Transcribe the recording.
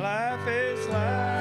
Life is life.